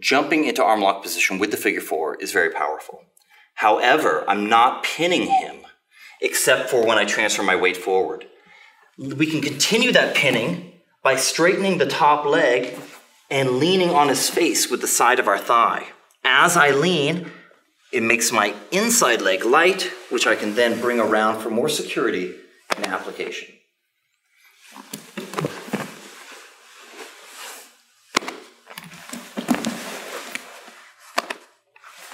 jumping into arm lock position with the figure four is very powerful. However, I'm not pinning him except for when I transfer my weight forward. We can continue that pinning by straightening the top leg and leaning on his face with the side of our thigh. As I lean, it makes my inside leg light, which I can then bring around for more security in application.